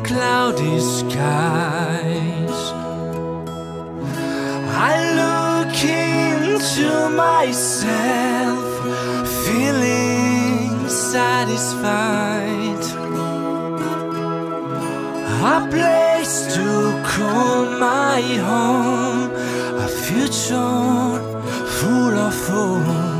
cloudy skies. I look into myself, feeling satisfied. A place to call my home, a future full of hope.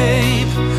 escape.